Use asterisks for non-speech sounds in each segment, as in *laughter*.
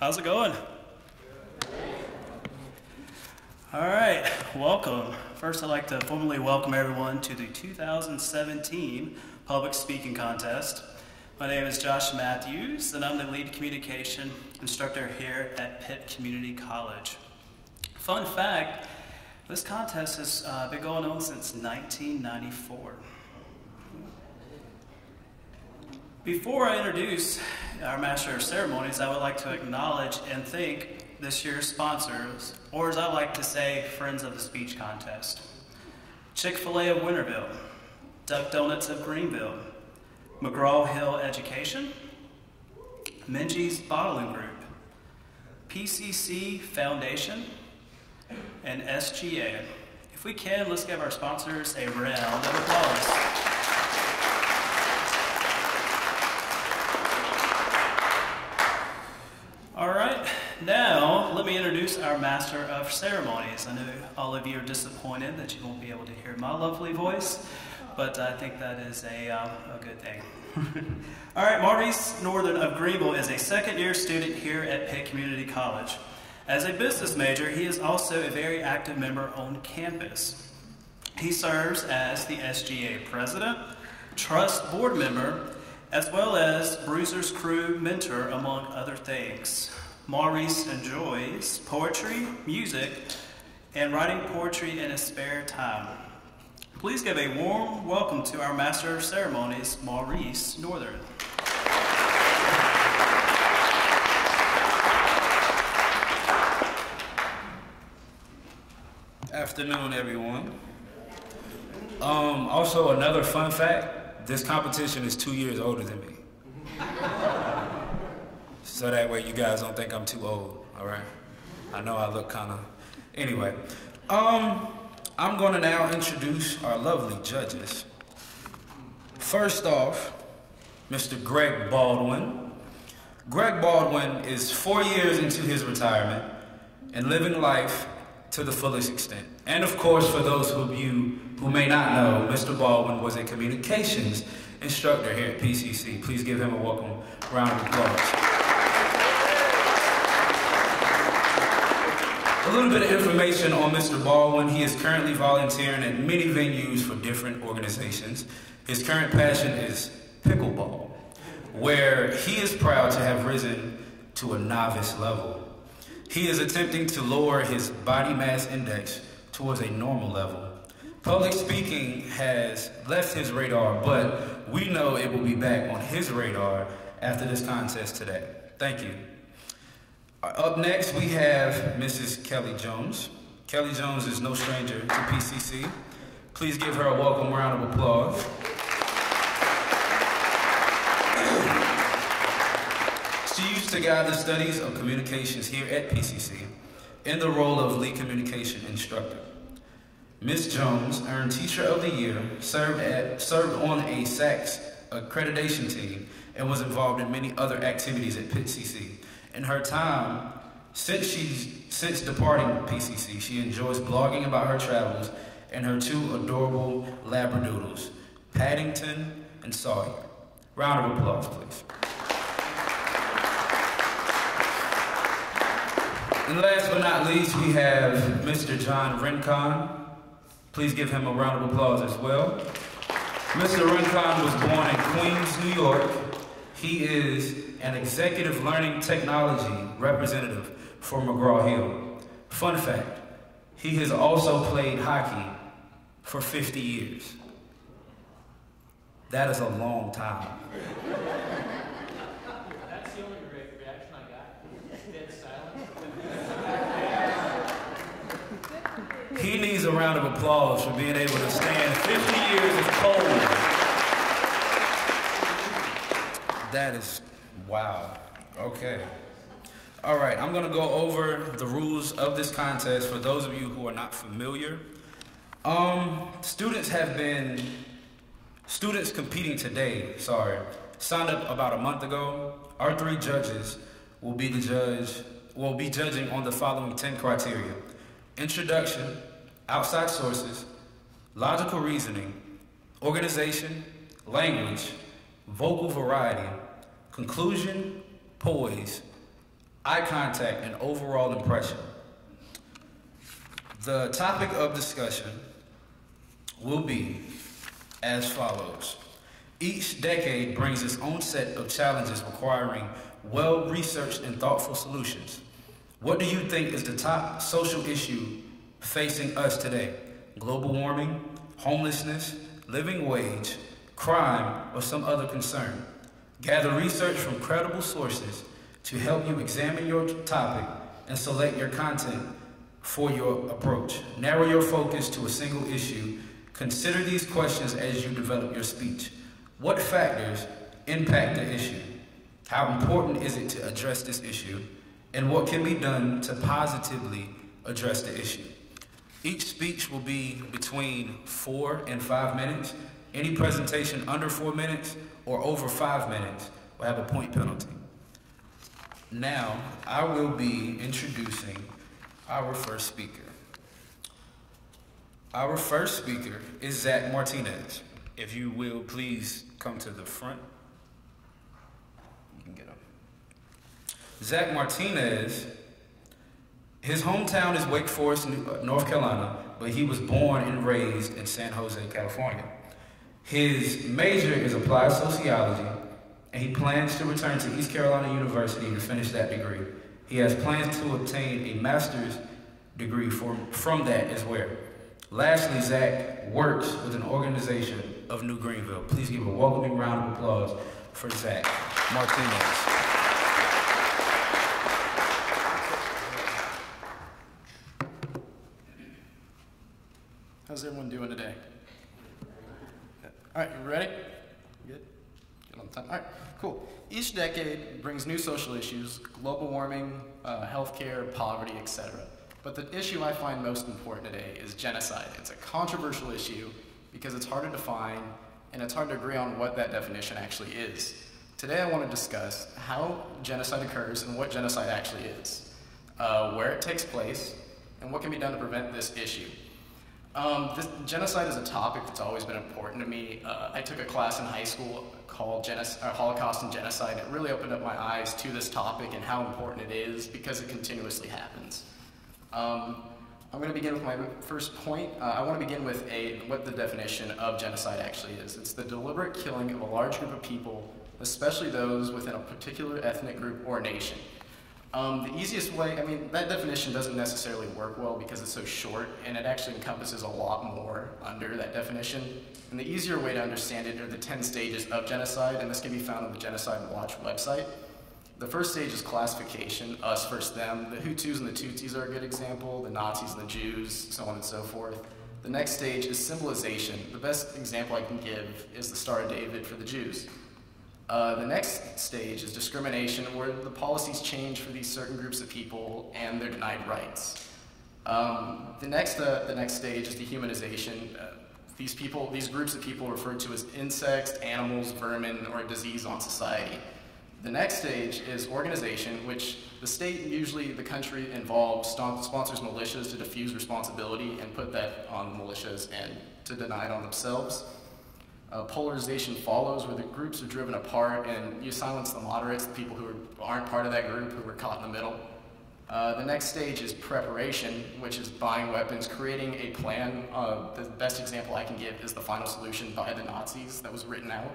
How's it going? All right, welcome. First, I'd like to formally welcome everyone to the 2017 Public Speaking Contest. My name is Josh Matthews, and I'm the lead communication instructor here at Pitt Community College. Fun fact, this contest has uh, been going on since 1994. Before I introduce our Master of Ceremonies, I would like to acknowledge and thank this year's sponsors, or as I like to say, friends of the speech contest. Chick-fil-A of Winterville, Duck Donuts of Greenville, McGraw-Hill Education, Minges Bottling Group, PCC Foundation, and SGA. If we can, let's give our sponsors a round of applause. All right, me introduce our Master of Ceremonies. I know all of you are disappointed that you won't be able to hear my lovely voice, but I think that is a, um, a good thing. *laughs* all right, Maurice Northern of Greenville is a second year student here at Pitt Community College. As a business major, he is also a very active member on campus. He serves as the SGA president, trust board member, as well as Bruiser's Crew mentor, among other things. Maurice enjoys poetry, music, and writing poetry in his spare time. Please give a warm welcome to our Master of Ceremonies, Maurice Northern. Afternoon, everyone. Um, also, another fun fact this competition is two years older than me. So that way you guys don't think I'm too old, all right? I know I look kind of. Anyway, um, I'm going to now introduce our lovely judges. First off, Mr. Greg Baldwin. Greg Baldwin is four years into his retirement and living life to the fullest extent. And of course, for those of you who may not know, Mr. Baldwin was a communications instructor here at PCC. Please give him a welcome round of applause. A little bit of information on Mr. Baldwin. He is currently volunteering at many venues for different organizations. His current passion is pickleball, where he is proud to have risen to a novice level. He is attempting to lower his body mass index towards a normal level. Public speaking has left his radar, but we know it will be back on his radar after this contest today. Thank you. Up next, we have Mrs. Kelly Jones. Kelly Jones is no stranger to PCC. Please give her a welcome round of applause. She used to guide the studies of communications here at PCC in the role of lead communication instructor. Ms. Jones earned Teacher of the Year, served, at, served on a SACS accreditation team, and was involved in many other activities at Pitt CC. In her time, since, she's, since departing PCC, she enjoys blogging about her travels and her two adorable Labradoodles, Paddington and Sawyer. Round of applause, please. And last but not least, we have Mr. John Rincon. Please give him a round of applause as well. Mr. Rincon was born in Queens, New York. He is an executive learning technology representative for McGraw-Hill. Fun fact, he has also played hockey for 50 years. That is a long time. That's the only great reaction I got. Dead silence. he needs a round of applause for being able to stand 50 years of cold. That is, wow. Okay. All right, I'm gonna go over the rules of this contest for those of you who are not familiar. Um, students have been, students competing today, sorry, signed up about a month ago. Our three judges will be the judge, will be judging on the following 10 criteria. Introduction, outside sources, logical reasoning, organization, language, vocal variety, conclusion, poise, eye contact, and overall impression. The topic of discussion will be as follows. Each decade brings its own set of challenges requiring well researched and thoughtful solutions. What do you think is the top social issue facing us today? Global warming, homelessness, living wage, crime, or some other concern? Gather research from credible sources to help you examine your topic and select your content for your approach. Narrow your focus to a single issue. Consider these questions as you develop your speech. What factors impact the issue? How important is it to address this issue? And what can be done to positively address the issue? Each speech will be between four and five minutes. Any presentation under four minutes or over five minutes will have a point penalty. Now, I will be introducing our first speaker. Our first speaker is Zach Martinez. If you will please come to the front. You can get him. Zach Martinez, his hometown is Wake Forest, uh, North Carolina, but he was born and raised in San Jose, California. His major is applied sociology, and he plans to return to East Carolina University to finish that degree. He has plans to obtain a master's degree from, from that as well. Lastly, Zach works with an organization of New Greenville. Please give a welcoming round of applause for Zach Martinez. How's everyone doing today? All right, you ready? Good? Good on time. All right, cool. Each decade brings new social issues, global warming, uh, healthcare, poverty, etc. But the issue I find most important today is genocide. It's a controversial issue because it's hard to define and it's hard to agree on what that definition actually is. Today I want to discuss how genocide occurs and what genocide actually is, uh, where it takes place, and what can be done to prevent this issue. Um, this, genocide is a topic that's always been important to me. Uh, I took a class in high school called Holocaust and Genocide. It really opened up my eyes to this topic and how important it is because it continuously happens. Um, I'm going to begin with my first point. Uh, I want to begin with a, what the definition of genocide actually is. It's the deliberate killing of a large group of people, especially those within a particular ethnic group or nation. Um, the easiest way, I mean, that definition doesn't necessarily work well because it's so short, and it actually encompasses a lot more under that definition. And the easier way to understand it are the 10 stages of genocide, and this can be found on the Genocide Watch website. The first stage is classification, us versus them. The Hutus and the Tutsis are a good example, the Nazis and the Jews, so on and so forth. The next stage is symbolization. The best example I can give is the Star of David for the Jews. Uh, the next stage is discrimination, where the policies change for these certain groups of people and they're denied rights. Um, the, next, uh, the next stage is dehumanization. Uh, these people, these groups of people referred to as insects, animals, vermin, or a disease on society. The next stage is organization, which the state, usually the country involved, sponsors militias to diffuse responsibility and put that on militias and to deny it on themselves. Uh, polarization follows where the groups are driven apart and you silence the moderates, the people who are, aren't part of that group, who were caught in the middle. Uh, the next stage is preparation, which is buying weapons, creating a plan. Uh, the best example I can give is the final solution by the Nazis that was written out.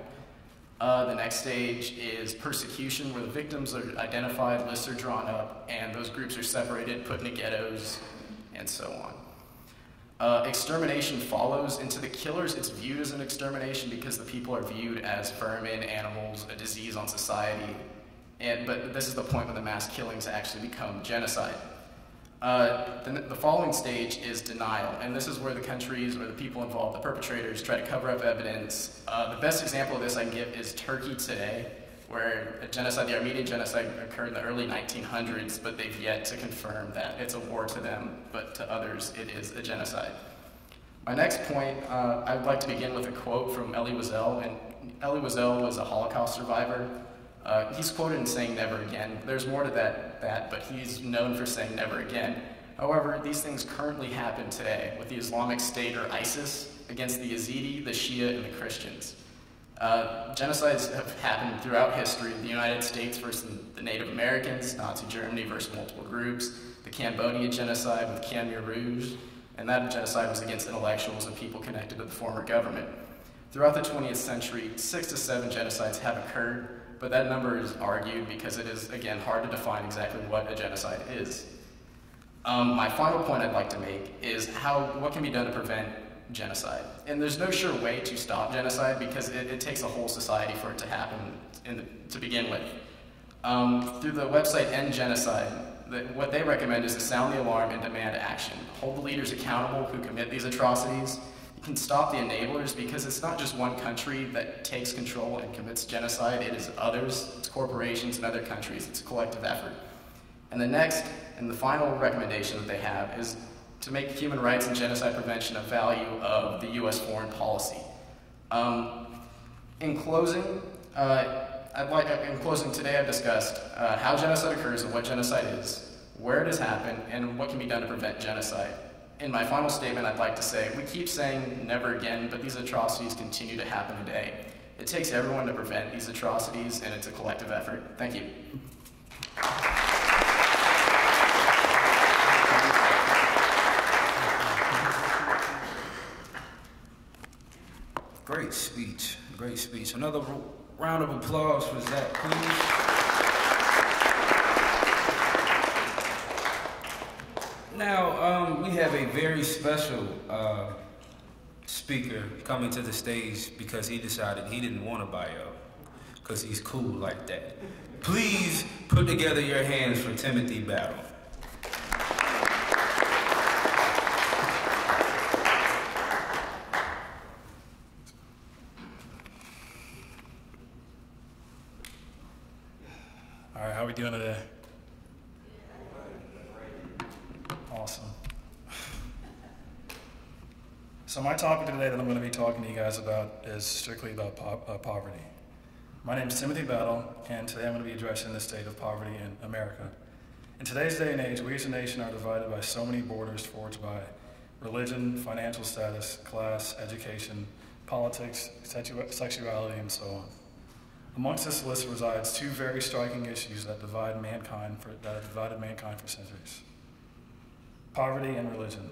Uh, the next stage is persecution, where the victims are identified, lists are drawn up, and those groups are separated, put into ghettos, and so on. Uh, extermination follows, and to the killers, it's viewed as an extermination because the people are viewed as vermin, animals, a disease on society. And, but this is the point when the mass killings actually become genocide. Uh, the, the, following stage is denial, and this is where the countries or the people involved, the perpetrators, try to cover up evidence. Uh, the best example of this I can give is Turkey today, where a genocide, the Armenian genocide, occurred in the early 1900s, but they've yet to confirm that it's a war to them, but to others it is a genocide. My next point, uh, I'd like to begin with a quote from Elie Wiesel, and Elie Wiesel was a Holocaust survivor. Uh, he's quoted in saying never again. There's more to that, that, but he's known for saying never again. However, these things currently happen today with the Islamic State or ISIS against the Yazidi, the Shia, and the Christians. Uh, genocides have happened throughout history. The United States versus the Native Americans, Nazi Germany versus multiple groups, the Cambodia genocide with Khmer Rouge, and that genocide was against intellectuals and people connected to the former government. Throughout the 20th century, six to seven genocides have occurred, but that number is argued because it is, again, hard to define exactly what a genocide is. Um, my final point I'd like to make is how, what can be done to prevent genocide? And there's no sure way to stop genocide because it, it takes a whole society for it to happen the, to begin with. Um, through the website End Genocide, the, what they recommend is to sound the alarm and demand action. Hold the leaders accountable who commit these atrocities. You can stop the enablers because it's not just one country that takes control and commits genocide, it is others, it's corporations and other countries, it's a collective effort. And the next and the final recommendation that they have is to make human rights and genocide prevention a value of the U.S. foreign policy. Um, in closing, uh, I'd like, in closing today I've discussed uh, how genocide occurs and what genocide is, where it has happened, and what can be done to prevent genocide. In my final statement, I'd like to say, we keep saying never again, but these atrocities continue to happen today. It takes everyone to prevent these atrocities, and it's a collective effort. Thank you. Great speech. Great speech. Another round of applause for Zach, please. Now, um, we have a very special uh, speaker coming to the stage because he decided he didn't want a bio because he's cool like that. Please put together your hands for Timothy Battle. doing today? Awesome. So my topic today that I'm going to be talking to you guys about is strictly about po uh, poverty. My name is Timothy Battle, and today I'm going to be addressing the state of poverty in America. In today's day and age, we as a nation are divided by so many borders forged by religion, financial status, class, education, politics, sexuality, and so on. Amongst this list resides two very striking issues that divide mankind for, that have divided mankind for centuries. Poverty and religion.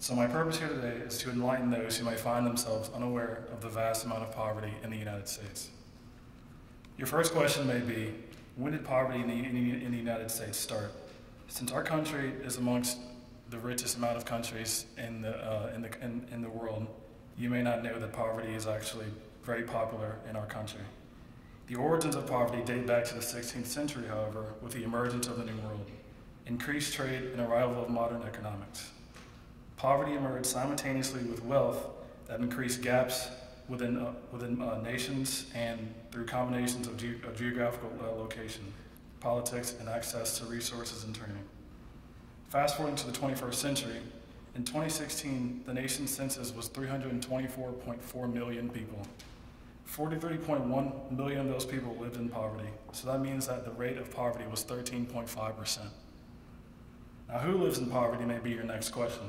So my purpose here today is to enlighten those who may find themselves unaware of the vast amount of poverty in the United States. Your first question may be, when did poverty in the, in the United States start? Since our country is amongst the richest amount of countries in the, uh, in, the, in, in the world, you may not know that poverty is actually very popular in our country. The origins of poverty date back to the 16th century, however, with the emergence of the New World, increased trade, and arrival of modern economics. Poverty emerged simultaneously with wealth that increased gaps within, uh, within uh, nations and through combinations of, ge of geographical uh, location, politics, and access to resources and training. Fast forwarding to the 21st century, in 2016, the nation's census was 324.4 million people, 43.1 million of those people lived in poverty. So that means that the rate of poverty was 13.5%. Now, who lives in poverty may be your next question.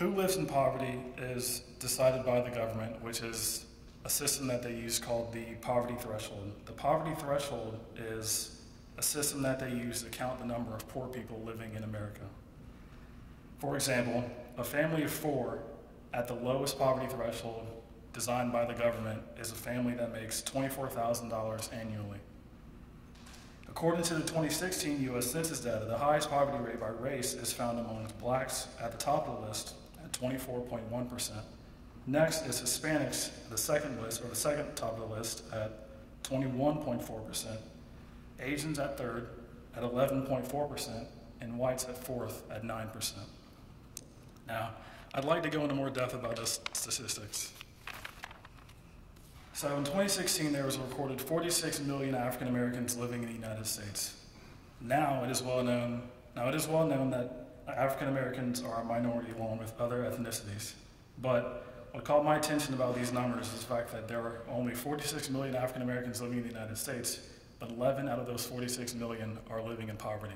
Who lives in poverty is decided by the government, which is a system that they use called the poverty threshold. The poverty threshold is a system that they use to count the number of poor people living in America. For example, a family of four at the lowest poverty threshold designed by the government is a family that makes $24,000 annually. According to the 2016 U.S. Census data, the highest poverty rate by race is found among blacks at the top of the list at 24.1%. Next is Hispanics, the second list, or the second top of the list at 21.4%. Asians at third at 11.4%, and whites at fourth at 9%. Now, I'd like to go into more depth about those statistics. So in 2016, there was recorded 46 million African Americans living in the United States. Now it is well known. Now it is well known that African Americans are a minority along with other ethnicities. But what caught my attention about these numbers is the fact that there are only 46 million African Americans living in the United States, but 11 out of those 46 million are living in poverty.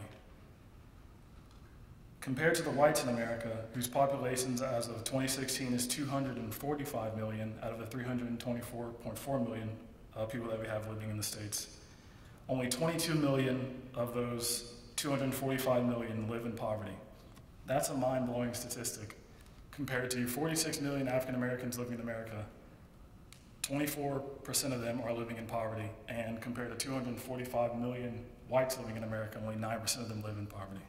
Compared to the whites in America, whose populations as of 2016 is 245 million out of the 324.4 million uh, people that we have living in the States, only 22 million of those 245 million live in poverty. That's a mind blowing statistic. Compared to 46 million African Americans living in America, 24% of them are living in poverty, and compared to 245 million whites living in America, only 9% of them live in poverty.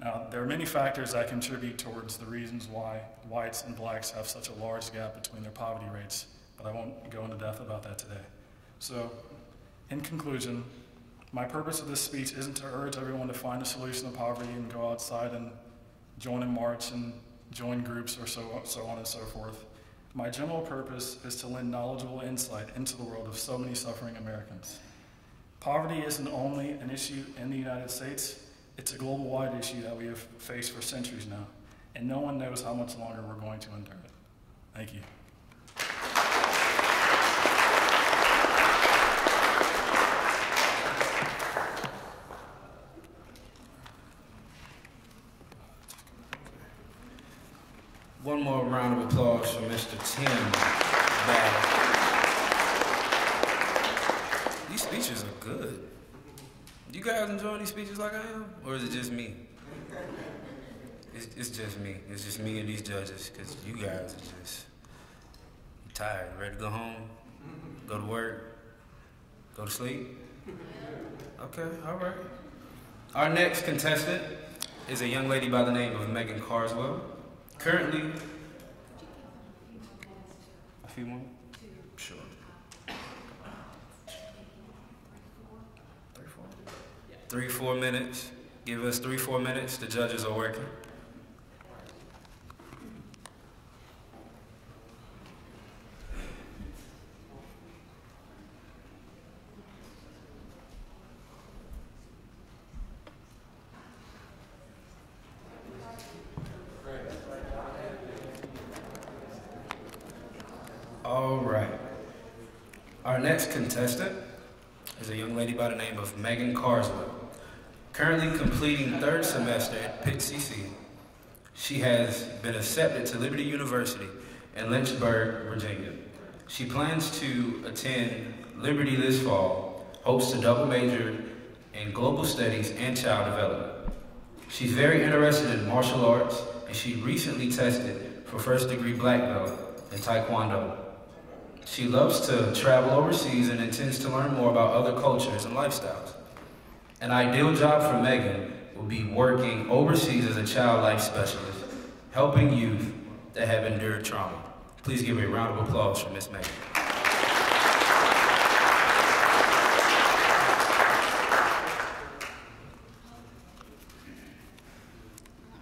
Now, there are many factors that contribute towards the reasons why whites and blacks have such a large gap between their poverty rates, but I won't go into depth about that today. So, in conclusion, my purpose of this speech isn't to urge everyone to find a solution to poverty and go outside and join a march and join groups or so, so on and so forth. My general purpose is to lend knowledgeable insight into the world of so many suffering Americans. Poverty isn't only an issue in the United States, it's a global wide issue that we have faced for centuries now, and no one knows how much longer we're going to endure it. Thank you. One more round of applause for Mr. Tim. These speeches are good. You guys enjoying these speeches like I am? Or is it just me? It's, it's just me. It's just me and these judges, because you guys are just tired, ready to go home, go to work, go to sleep. Okay, all right. Our next contestant is a young lady by the name of Megan Carswell. Currently, a few more? Sure. Three, four? Three, four minutes. Give us three, four minutes. The judges are working. All right. Our next contestant is a young lady by the name of Megan Carswell. Currently completing third semester at Pitt CC, she has been accepted to Liberty University in Lynchburg, Virginia. She plans to attend Liberty this fall, hopes to double major in global studies and child development. She's very interested in martial arts, and she recently tested for first degree black belt in Taekwondo. She loves to travel overseas and intends to learn more about other cultures and lifestyles. An ideal job for Megan will be working overseas as a child life specialist, helping youth that have endured trauma. Please give a round of applause for Miss Megan.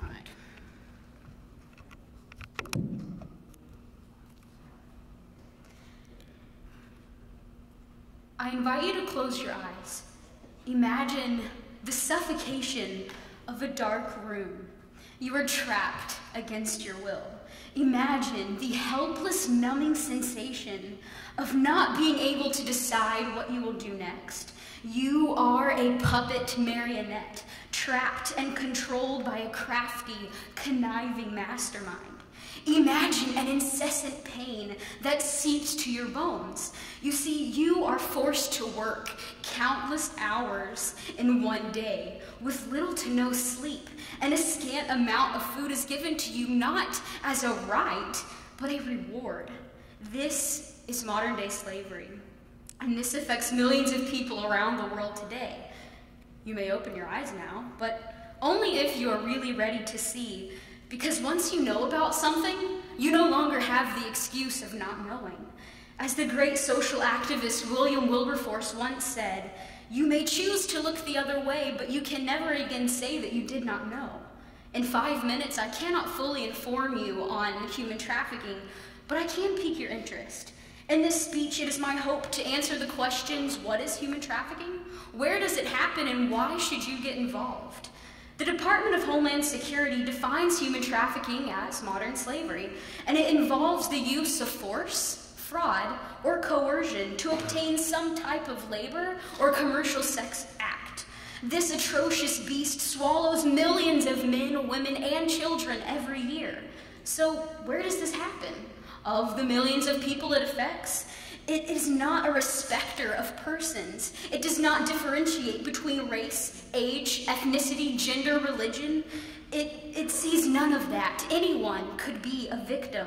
All right. I invite you to close your eyes. Imagine the of a dark room. You are trapped against your will. Imagine the helpless, numbing sensation of not being able to decide what you will do next. You are a puppet marionette, trapped and controlled by a crafty, conniving mastermind. Imagine an incessant pain that seeps to your bones. You see, you are forced to work countless hours in one day with little to no sleep, and a scant amount of food is given to you not as a right, but a reward. This is modern day slavery, and this affects millions of people around the world today. You may open your eyes now, but only if you are really ready to see because once you know about something, you no longer have the excuse of not knowing. As the great social activist William Wilberforce once said, you may choose to look the other way, but you can never again say that you did not know. In five minutes, I cannot fully inform you on human trafficking, but I can pique your interest. In this speech, it is my hope to answer the questions what is human trafficking? Where does it happen, and why should you get involved? The Department of Homeland Security defines human trafficking as modern slavery, and it involves the use of force, fraud, or coercion to obtain some type of labor or commercial sex act. This atrocious beast swallows millions of men, women, and children every year. So, where does this happen? Of the millions of people it affects, it is not a respecter of persons. It does not differentiate between race, age, ethnicity, gender, religion. It, it sees none of that. Anyone could be a victim.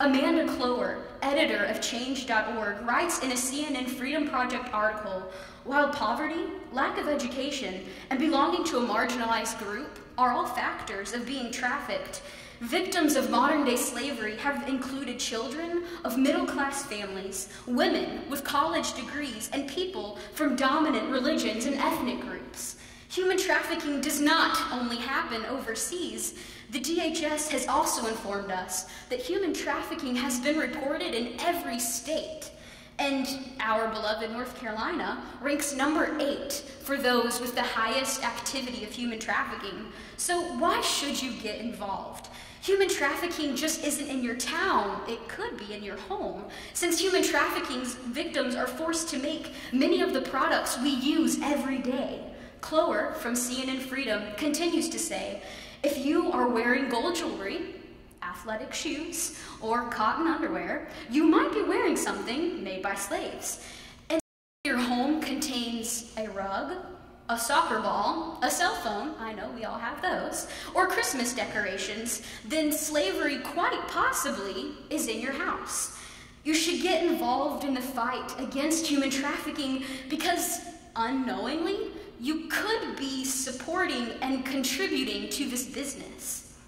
Amanda Kloer, editor of Change.org, writes in a CNN Freedom Project article while poverty, lack of education, and belonging to a marginalized group are all factors of being trafficked, Victims of modern day slavery have included children of middle class families, women with college degrees, and people from dominant religions and ethnic groups. Human trafficking does not only happen overseas. The DHS has also informed us that human trafficking has been reported in every state. And our beloved North Carolina ranks number eight for those with the highest activity of human trafficking. So, why should you get involved? Human trafficking just isn't in your town, it could be in your home. Since human trafficking's victims are forced to make many of the products we use every day. Kloer from CNN Freedom continues to say if you are wearing gold jewelry, athletic shoes, or cotton underwear, you might be wearing something made by slaves. And your home contains a rug, a soccer ball, a cell phone, I know we all have those, or Christmas decorations, then slavery quite possibly is in your house. You should get involved in the fight against human trafficking because unknowingly you could be supporting and contributing to this business.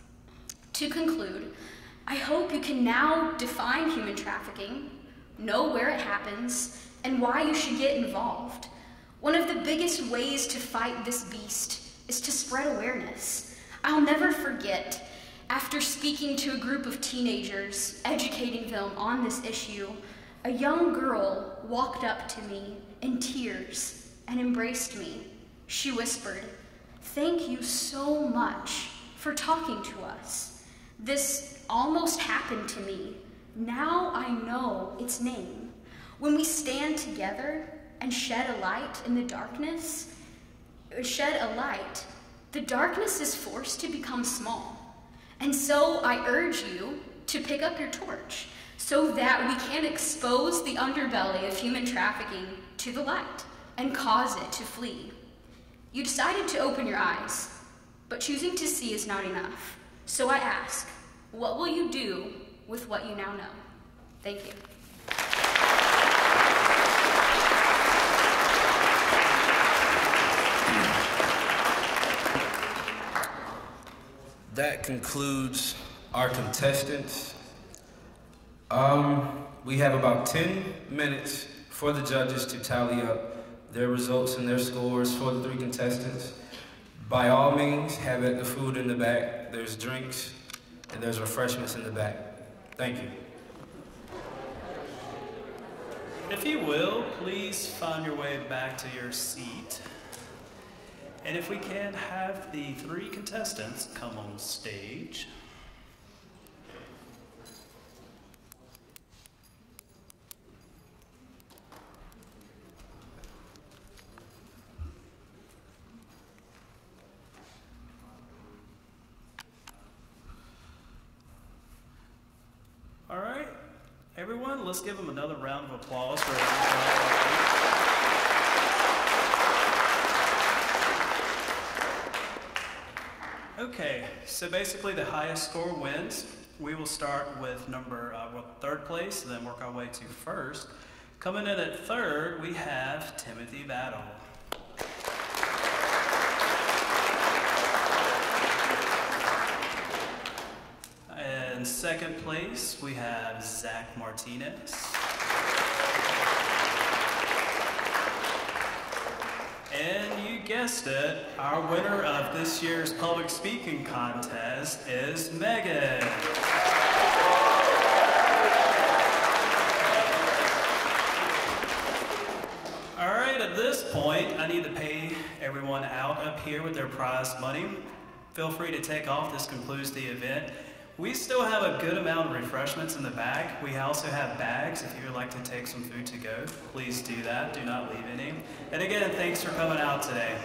To conclude, I hope you can now define human trafficking, know where it happens, and why you should get involved. One of the biggest ways to fight this beast is to spread awareness. I'll never forget, after speaking to a group of teenagers, educating them on this issue, a young girl walked up to me in tears and embraced me. She whispered, Thank you so much for talking to us. This almost happened to me. Now I know its name. When we stand together, and shed a light in the darkness, shed a light, the darkness is forced to become small. And so I urge you to pick up your torch so that we can expose the underbelly of human trafficking to the light and cause it to flee. You decided to open your eyes, but choosing to see is not enough. So I ask, what will you do with what you now know? Thank you. That concludes our contestants. Um, we have about 10 minutes for the judges to tally up their results and their scores for the three contestants. By all means, have it, the food in the back. There's drinks and there's refreshments in the back. Thank you. If you will, please find your way back to your seat. And if we can have the three contestants come on stage. All right, everyone, let's give them another round of applause for Okay, so basically the highest score wins. We will start with number uh, well, third place, then work our way to first. Coming in at third, we have Timothy Battle. In second place, we have Zach Martinez. And you guessed it, our winner of this year's public speaking contest is Megan. All right, at this point, I need to pay everyone out up here with their prize money. Feel free to take off. This concludes the event. We still have a good amount of refreshments in the back. We also have bags if you would like to take some food to go. Please do that. Do not leave any. And again, thanks for coming out today.